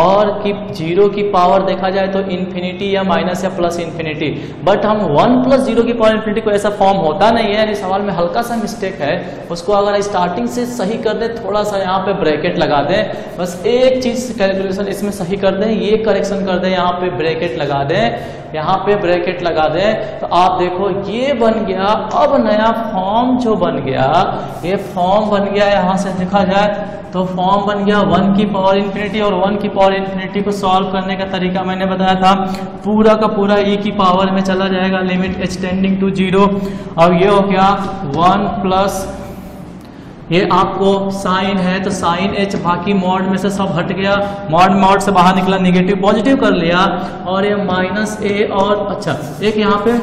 और कि ज़ीरो की पावर देखा जाए तो इन्फिनिटी या माइनस या प्लस इन्फिनिटी बट हम वन प्लस ज़ीरो की पावर इन्फिनिटी को ऐसा फॉर्म होता नहीं है। यानी सवाल में हल्का सा मिस्टेक है। उसको अगर स्टार्टिंग से सही कर दें, थोड़ा सा यहाँ पे ब्रैकेट लगा दें। बस एक चीज़ कैलकुलेशन इसमें सही कर दें, ये करेक्शन कर दें, यहाँ पे ब्रैकेट लगा दें। यहाँ पे ब्रैकेट लगा दें तो आप देखो, ये बन गया, अब नया फॉर्म जो बन गया, ये फॉर्म बन गया, यहाँ से देखा जाए तो फॉर्म बन गया वन की पावर इन्फिनिटी और वन की पावर इन्फिनिटी को सॉल्व करने का तरीका मैंने बताया था। पूरा का पूरा ई की पावर में चला जाएगा लिमिट एक्सटेंडिंग टू ज़ीरो अब ये हो गया वन प्लस ये आपको साइन है तो साइन एच बाकी मॉड में से सब हट गया। मॉड मॉड से बाहर निकला निगेटिव पॉजिटिव कर लिया। और ये माइनस ए और अच्छा एक यहाँ पे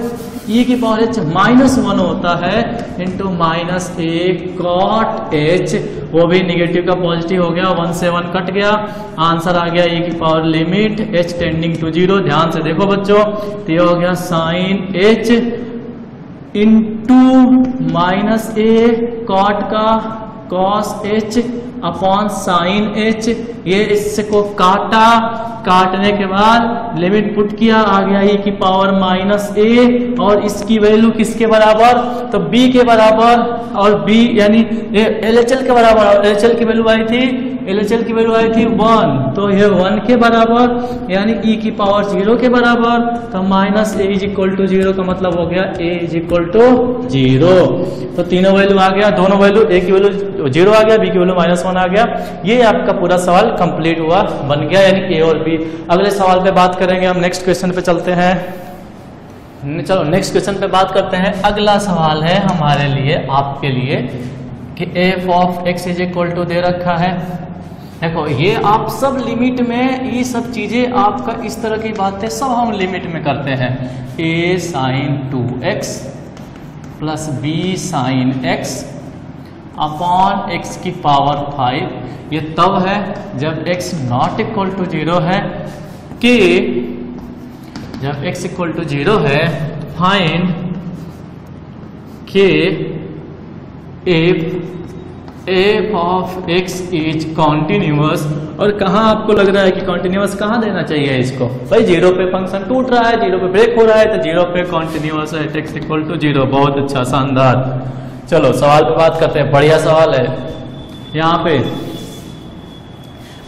ई की पावर एच माइनस वन होता है। Into minus a cot h वो भी निगेटिव का पॉजिटिव हो गया वन से वन कट गया। आंसर आ गया ई की power limit h tending to zero ध्यान से देखो बच्चों तो ये हो गया sine h into minus a cot का cos h upon sine h. ये इससे को काटा। काटने के बाद लिमिट पुट किया, आ गया ई की पावर माइनस ए और इसकी वैल्यू किसके बराबर? तो बी के बराबर और बी यानी एल एच एल के बराबर। एल एच एल की वैल्यू आई थी एल एच एल की वैल्यू आई थी वन तो ये वन के बराबर, यानी ई की पावर ज़ीरो के बराबर तो minus a is equal to zero का मतलब हो गया a is equal to zero तो तीनों वैल्यू आ गया, दोनों वैल्यू ए की वैल्यू ज़ीरो आ गया बी की वैल्यू माइनस वन आ गया। ये आपका पूरा सवाल कंप्लीट हुआ, बन गया यानी ए और बी अगले सवाल पे बात करेंगे, हम नेक्स्ट क्वेश्चन पे चलते हैं। चलो नेक्स्ट क्वेश्चन पे बात करते हैं। अगला सवाल है हमारे लिए, आपके लिए, कि f of x is equal to दे रखा है। देखो, ये आप सब लिमिट में, ये सब चीज़ें आपका इस तरह की बातें सब हम लिमिट में करते हैं। A sine two x plus b sine x upon x की पावर फाइव ये तब है जब x not equal to zero है। कि जब x इक्वल टू ज़ीरो है फाइंड के f f of x is continuous और कहाँ आपको लग रहा है कि कॉन्टिन्यूस कहाँ देना चाहिए इसको? भाई ज़ीरो पे फ़ंक्शन टूट रहा है ज़ीरो पे ब्रेक हो रहा है तो ज़ीरो पे कॉन्टिन्यूस है एक्स इक्वल टू ज़ीरो बहुत अच्छा शानदार। चलो, सवाल पे बात करते हैं, बढ़िया सवाल है। यहाँ पे।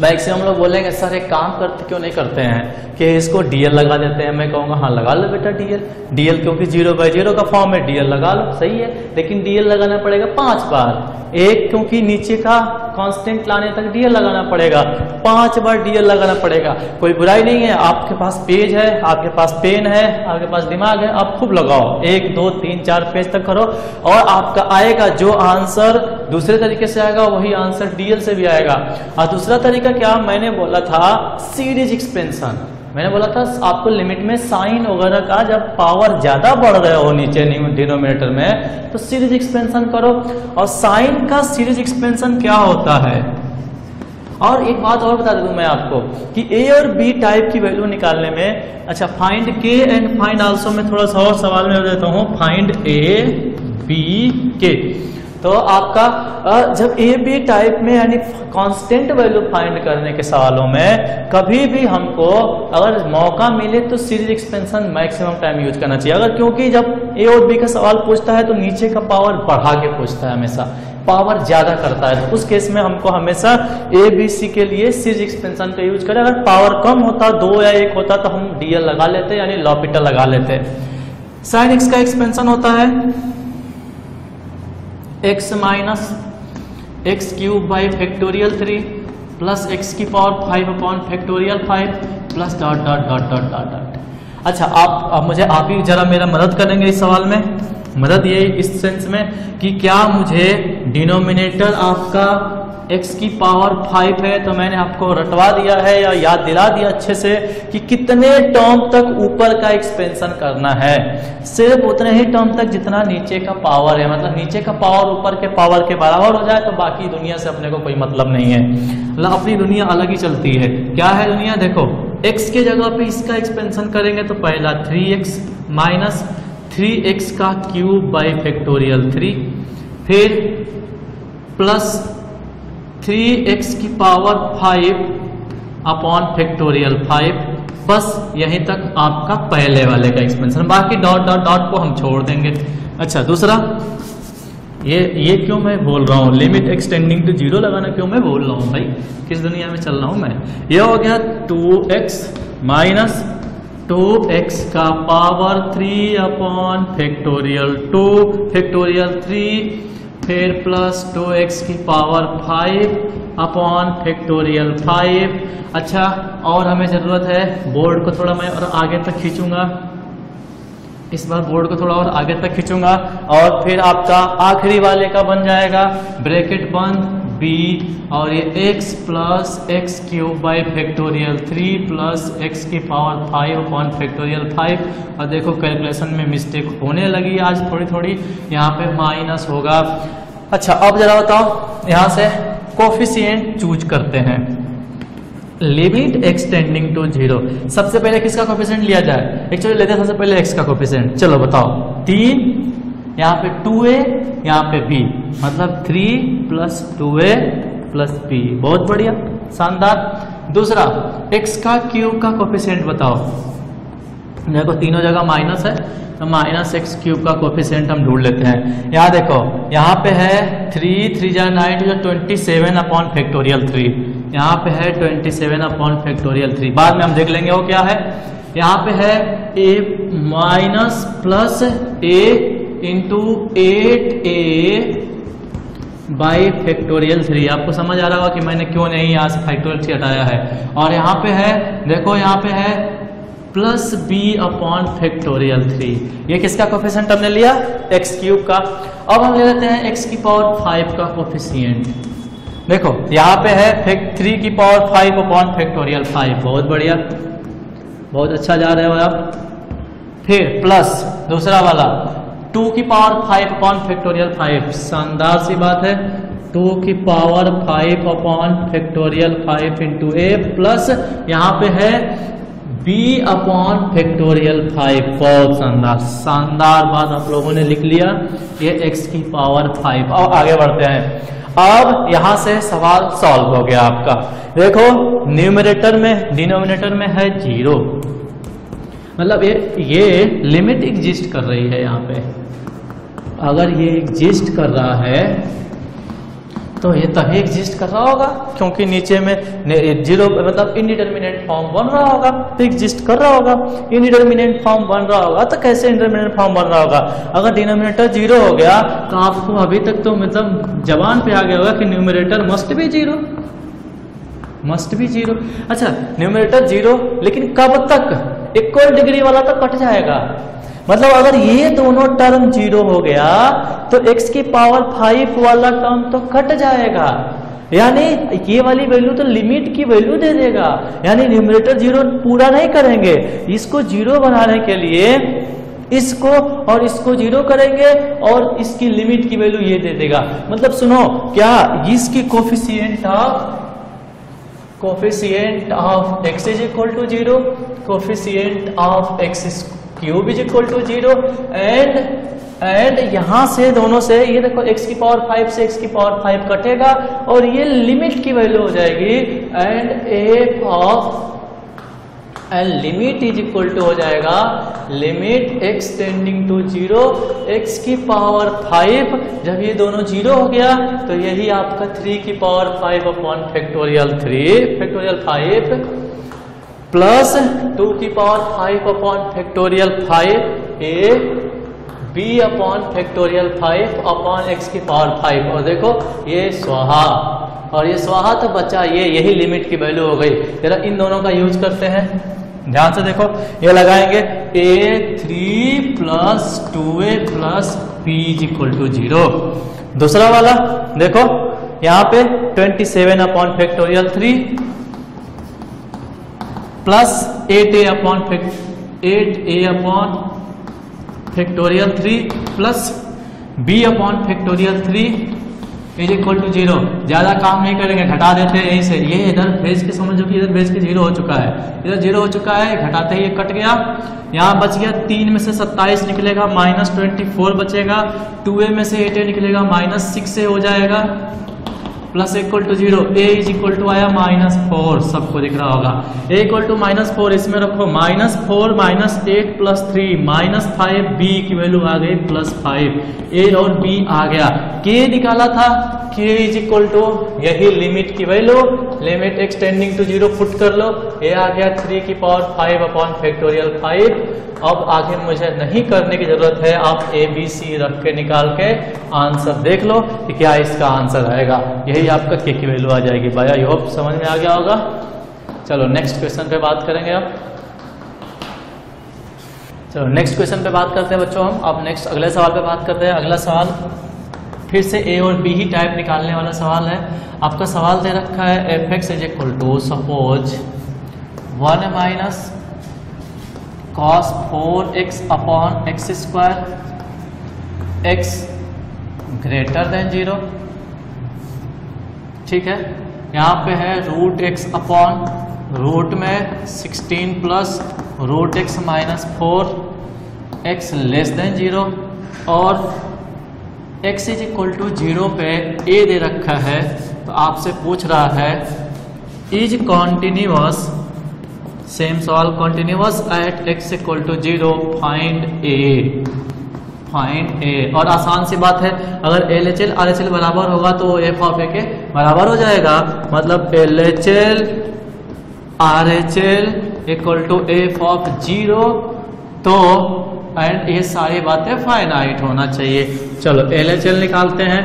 बाइक से हम लोग बोलेंगे, सर, एक काम करते, क्यों नहीं करते हैं? कि इसको डीएल लगा देते हैं। मैं कहूँगा हाँ लगा लो बेटा डीएल डीएल क्योंकि ज़ीरो बाई ज़ीरो का फॉर्म है डीएल लगा लो, सही है। लेकिन डीएल लगाना पड़ेगा पाँच बार। एक क्योंकि नीचे का कांस्टेंट लाने तक डीएल लगाना पड़ेगा। पाँच बार डीएल लगाना पड़ेगा। कोई बुराई नहीं है। आपके पास पेज है, आपके पास पेन है, आपके पास दिमाग है। आप खूब लगाओ। एक, दो, तीन, चार पेज तक करो और आपका आएगा। जो आंसर दूसरे तरीके से आएगा, वही आंसर डीएल से भी आएगा। और दूसरा तरीका क्या? मैंने बोला था सीरीज़ एक्सपेंशन मैंने बोला था, आपको लिमिट में साइन वगैरह का जब पावर ज़्यादा बढ़ रहे हो नीचे डिनोमिनेटर में तो सीरीज़ एक्सपेंशन करो। और साइन का सीरीज़ एक्सपेंशन क्या होता है? और एक बात और बता दूँ मैं आपको कि ए और बी टाइप की वैल्यू निकालने में अच्छा फाइंड के एंड फाइंड आल्सो में थोड़ा सा और सवाल में देता हूँ। फाइंड ए बी के तो आपका जब ए, बी टाइप में, यानी कांस्टेंट वैल्यू फाइंड करने के सवालों में, कभी भी हमको अगर मौका मिले तो series expansion maximum time use करना चाहिए। अगर क्योंकि जब ए और बी का सवाल पूछता है तो नीचे का पावर बढ़ा के पूछता है हमेशा। पावर ज़्यादा करता है। तो उस केस में हमको हमेशा ए बी सी के लिए सीरीज़ एक्सपेंशन का यूज़ करें। अगर पावर कम होता, दो या एक होता तो हम डीएल लगा लेते, यानी लॉपिटल लगा लेते। साइन एक्स का एक्सपेंशन होता है। X minus x cube by factorial three plus x की power five upon factorial five plus dot dot dot dot dot dot अच्छा आप अब मुझे, आप ही जरा मेरा मदद करेंगे इस सवाल में? मदद ये इस सेंस में कि क्या मुझे डिनोमिनेटर आपका x की पावर फाइव है तो मैंने आपको रटवा दिया है या याद दिला दिया अच्छे से कि कितने टर्म तक ऊपर का एक्सपेंशन करना है। सिर्फ़ उतने ही टर्म तक जितना नीचे का पावर है मतलब नीचे का पावर ऊपर के पावर के बराबर हो जाए तो बाकी दुनिया से अपने को कोई मतलब नहीं है। मतलब अपनी दुनिया अलग ही चलती है। क्या है दुनिया? देखो, x के जगह पे इसका एक्सपेंशन करेंगे तो पहला थ्री एक्स माइनस थ्री का क्यूब बाई फैक्टोरियल थ्री फिर प्लस थ्री एक्स की power five upon factorial five बस यहीं तक आपका पहले वाले का एक्सपेंशन बाकी डॉट डॉट डॉट को हम छोड़ देंगे। अच्छा दूसरा। ये ये क्यों मैं बोल रहा हूँ? लिमिट एक्सटेंडिंग टू ज़ीरो लगाना क्यों मैं बोल रहा हूँ भाई? किस दुनिया में चल रहा हूँ मैं? ये हो गया two x minus two x का power three upon factorial two factorial three फिर प्लस टू एक्स की power five upon factorial five अच्छा और हमें ज़रूरत है बोर्ड को थोड़ा मैं और आगे तक खींचूँगा। इस बार बोर्ड को थोड़ा और आगे तक खींचूँगा और फिर आपका आखिरी वाले का बन जाएगा। ब्रैकेट बंद बी और ये x plus x cube by factorial three plus x की power five upon factorial five और देखो कैलकुलेशन में मिस्टेक होने लगी आज थोड़ी थोड़ी यहाँ पे माइनस होगा। अच्छा अब जरा बताओ, यहाँ से कोफिशियंट चूज़ करते हैं। लिमिट एक्सटेंडिंग टू ज़ीरो सबसे पहले किसका कोफिशियंट लिया जाए? एक्चुअली लेते हैं सबसे पहले एक्स का कोफिशियंट चलो बताओ। तीन, यहाँ पे टू ए यहाँ पे बी मतलब three plus two a plus b बहुत बढ़िया। शानदार। दूसरा एक्स का क्यूब का कोफिशियंट बताओ। देखो, तीनों जगह माइनस है तो माइनस एक्स क्यूब का कोफिशियंट हम ढूंढ लेते हैं। यहाँ देखो, यहाँ पे है थ्री थ्री जा nine twenty seven upon factorial three यहाँ पे है twenty seven upon factorial three बाद में हम देख लेंगे, वो क्या है? यहाँ पे है a minus plus a into eight a by factorial three आपको समझ आ रहा होगा कि मैंने क्यों नहीं यहाँ से फैक्टोरियल थ्री हटाया है। और यहाँ पे है, देखो यहाँ पे है plus b upon factorial three ये किसका कोफिशियंट हमने लिया? एक्स क्यूब का। अब हम ले लेते हैं एक्स की पावर फाइव का कोफिशियंट देखो, यहाँ पे है थ्री की power five upon factorial five बहुत बढ़िया। बहुत अच्छा जा रहे हो आप। फिर प्लस दूसरा वाला। टू की power five upon factorial five. शानदार सी बात है। टू की power five upon factorial five into a plus यहाँ पे है बी अपॉन फैक्टोरियल फाइव। बहुत शानदार। शानदार बात आप लोगों ने लिख लिया। ये एक्स की पावर फाइव। अब आगे बढ़ते हैं। अब यहाँ से सवाल सॉल्व हो गया आपका। देखो न्यूमिनेटर में डिनोमिनेटर में है ज़ीरो मतलब ये ये लिमिट एग्जिस्ट कर रही है यहाँ पे। अगर ये एग्जिस्ट कर रहा है तो ये तभी एग्जिस्ट कर रहा होगा, क्योंकि नीचे में ज़ीरो मतलब इनडिटर्मिनेट फॉर्म बन रहा होगा तो एग्जिस्ट कर रहा होगा। इनडिटर्मिनेट फॉर्म बन रहा होगा तो कैसे इंटरमिनेट फॉर्म बन रहा होगा? अगर डिनोमिनेटर ज़ीरो हो गया तो आपको अभी तक तो मतलब जवान पे आ गया होगा कि न्यूमिनेटर मस्ट भी ज़ीरो मस्ट भी ज़ीरो अच्छा न्यूमिनेटर ज़ीरो लेकिन कब तक? इक्वल डिग्री वाला तो कट जाएगा। मतलब अगर ये दोनों टर्म ज़ीरो हो गया तो x की पावर फाइव वाला टर्म तो कट जाएगा। यानी ये वाली वैल्यू तो लिमिट की वैल्यू दे देगा। यानी न्यूमरेटर ज़ीरो पूरा नहीं करेंगे। इसको ज़ीरो बनाने के लिए इसको और इसको ज़ीरो करेंगे और इसकी लिमिट की वैल्यू ये दे देगा। मतलब सुनो, क्या इसकी coefficient of coefficient of x is equal to zero coefficient of x cube is equal to zero and and यहाँ से दोनों से, ये देखो x की पावर फाइव से x की पावर फाइव कटेगा, और ये लिमिट की वैल्यू हो जाएगी and f of and limit is equal to हो जाएगा। Limit x tending to zero x की पावर 5 जब ये दोनों ज़ीरो हो गया तो यही आपका 3 की power 5 upon factorial 3 factorial 5 plus two की power five upon factorial five a b upon factorial five upon x की पावर फाइव और देखो, ये स्वाहा। और ये स्वाहा तो बच्चा, ये यही लिमिट की वैल्यू हो गई। जरा इन दोनों का यूज़ करते हैं। ध्यान से देखो, ये लगाएँगे a three plus two a plus p is equal to zero दूसरा वाला, देखो, यहाँ पे 27 seven upon factorial three plus eight a upon eight a upon factorial three plus b upon factorial three is equal to zero ज़्यादा काम नहीं करेंगे, घटा देते हैं यहीं से। ये इधर भेज के समझो कि इधर भेज के ज़ीरो हो चुका है। इधर ज़ीरो हो चुका है, घटाते ही ये कट गया। यहाँ बच गया तीन में से सत्ताईस निकलेगा माइनस ट्वेंटी फोर बचेगा टू में से एट निकलेगा माइनस सिक्स ए हो जाएगा। Plus equal to zero a is equal to आया माइनस फोर सबको दिख रहा होगा। A equal to minus four इसमें रखो minus four minus eight plus three minus five b की वैल्यू आ गई प्लस फाइव ए और बी आ गया। के निकाला था के इज़ इक्वल टू यही लिमिट की value limit x tending to zero put कर लो। ए आ गया थ्री की power five upon factorial five अब आगे मुझे नहीं करने की ज़रूरत है, आप ए बी सी रख के निकाल के आंसर देख लो कि क्या इसका आंसर आएगा। यही आपका के की वैल्यू आ जाएगी। भाई आई होप समझ में आ गया होगा। चलो नेक्स्ट क्वेश्चन पे बात करेंगे अब। चलो नेक्स्ट क्वेश्चन पे बात करते हैं बच्चों हम। अब नेक्स्ट अगले सवाल पे बात करते हैं। अगला सवाल फिर से ए और बी ही टाइप निकालने वाला सवाल है। आपका सवाल दे रखा है f x is equal to suppose one minus cos four x upon x square x greater than zero ठीक है? यहाँ पे है रूट एक्स अपॉन रूट में sixteen plus root x minus four x less than zero और x is equal to zero पे a दे रखा है तो आपसे पूछ रहा है इज़ कॉन्टिन्यूस सेम सवाल continuous at x equal to zero find a find a और आसान सी बात है, अगर L H L R H L बराबर होगा तो एफ़ ऑफ़ ए के बराबर हो जाएगा मतलब L H L R H L equal to f of zero तो एंड ये सारी बातें फाइनाइट होना चाहिए। चलो एल एच एल निकालते हैं।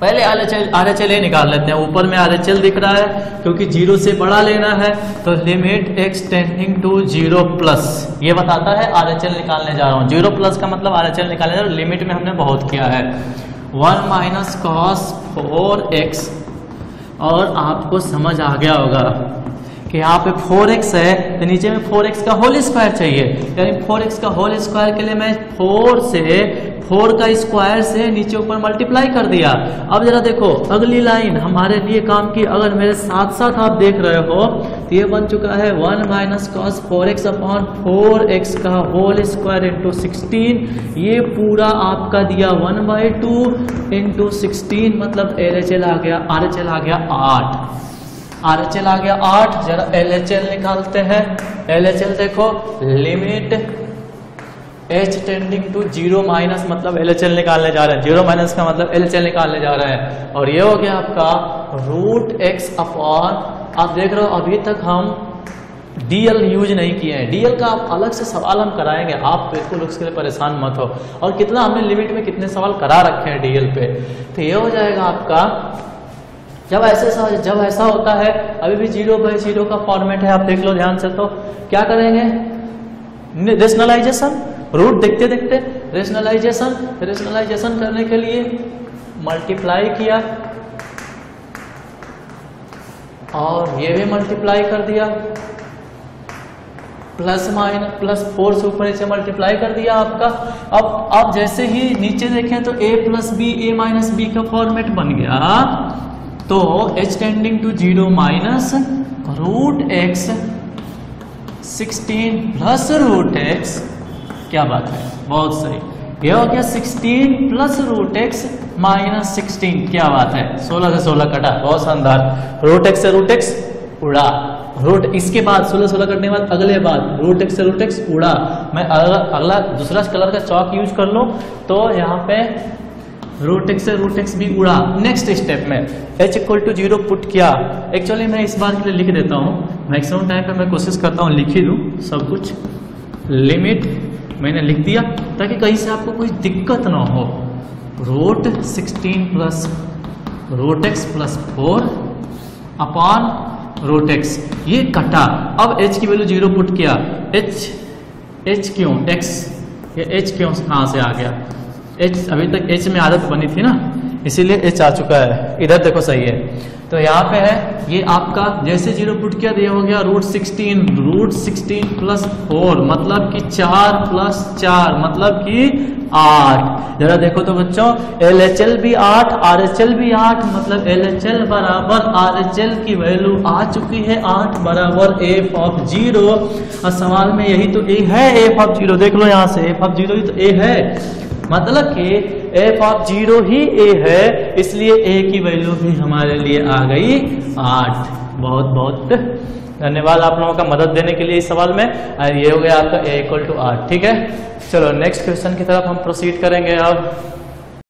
पहले आर एच एल आर निकाल लेते हैं। ऊपर में आर एच एल दिख रहा है, क्योंकि ज़ीरो से बड़ा लेना है तो limit x tending to zero plus ये बताता है आर एच एल निकालने जा रहा हूँ। ज़ीरो प्लस का मतलब आर एच एल निकालने जा रहा हूँ। लिमिट में हमने बहुत किया है। One minus cos four x और आपको समझ आ गया होगा। कि यहाँ पे 4x है तो नीचे में 4x का होल स्क्वायर चाहिए। यानी 4x का होल स्क्वायर के लिए मैं 4 से 4 का स्क्वायर से नीचे ऊपर मल्टीप्लाई कर दिया। अब जरा देखो, अगली लाइन हमारे लिए काम की, अगर मेरे साथ साथ आप देख रहे हो तो ये बन चुका है one minus cos four x upon four x का होल स्क्वायर इंटू सिक्सटीन ये पूरा आपका दिया one by two into sixteen मतलब एल एच एल आ गया, आर एच एल आ गया आठ। आर एच एल आ गया, आठ, जरा एल एच एल निकालते हैं। एल एच एल देखो limit h tending to zero minus मतलब एल एच एल निकालने जा रहे हैं। ज़ीरो माइनस का मतलब एल एच एल निकालने जा रहे हैं। और ये हो गया आपका रूट एक्स अपॉन आप देख रहे हो, अभी तक हम डीएल यूज़ नहीं किए हैं। डीएल का आप अलग से सवाल हम कराएँगे। आप बिल्कुल उसके लिए परेशान मत हो। और कितना हमने लिमिट में कितने सवाल करा रखे हैं डीएल पे? तो ये हो जाएगा आपका जब ऐसे जब ऐसा होता है, अभी भी ज़ीरो बाई ज़ीरो का फॉर्मेट है, आप देख लो ध्यान से तो। क्या करेंगे? रेशनलाइजेशन रूट देखते देखते रेशनलाइजेशन रेशनलाइजेशन करने के लिए मल्टीप्लाई किया। और ये भी मल्टीप्लाई कर दिया। प्लस माइनस प्लस फोर से ऊपर से मल्टीप्लाई कर दिया आपका। अब आप जैसे ही नीचे देखें तो a plus b a minus b का फॉर्मेट बन गया। तो h tending to zero minus root x sixteen plus root x क्या बात है? बहुत सही। यह हो गया sixteen plus root x minus sixteen क्या बात है? सोलह से सोलह कटा, बहुत शानदार। रूट एक्स से रूट एक्स उड़ा। रूट इसके बाद, सोलह सोलह कटने के बाद, अगले बाद रूट एक्स से रूट एक्स उड़ा। मैं अगला अगला, दूसरा कलर का चौक यूज़ कर लूँ तो यहाँ पे रूट एक्स से रूट एक्स भी उड़ा। नेक्स्ट स्टेप में। H equal to zero put किया। एक्चुअली मैं इस बार के लिए लिख देता हूँ। मैक्सिमम टाइम पे मैं कोशिश करता हूँ लिख ही दूँ। सब कुछ। लिमिट मैंने लिख दिया। ताकि कहीं से आपको कोई दिक्कत ना हो। Root sixteen plus root x plus four upon root x ये कटा। अब एच की वैल्यू ज़ीरो पुट किया। एच एच क्यों एक्स ये h क्यों कहाँ से आ गया? H, अभी तक एच में आदत बनी थी ना, इसीलिए एच आ चुका है। इधर देखो सही है। तो यहाँ पे है, ये आपका जैसे ज़ीरो पुट किया दिया हो गया root sixteen root sixteen plus four मतलब कि चार प्लस चार मतलब कि आठ। जरा देखो तो बच्चों एल एच एल भी आठ आर एच एल भी आठ मतलब एल एच एल बराबर आर एच एल की वैल्यू आ चुकी है आठ बराबर एफ़ ऑफ़ ज़ीरो और सवाल में यही तो ए है एफ़ ऑफ़ ज़ीरो देख लो यहाँ से एफ़ ऑफ़ ज़ीरो ही तो ए है। मतलब कि एफ़ ऑफ़ ज़ीरो ही ए है, इसलिए ए की वैल्यू भी हमारे लिए आ गई आठ। बहुत बहुत। धन्यवाद आप लोगों का मदद देने के लिए इस सवाल में। और ये हो गया आपका ए इक्वल टू आठ, ठीक है? चलो नेक्स्ट क्वेश्चन की तरफ़ हम प्रोसीड करेंगे अब।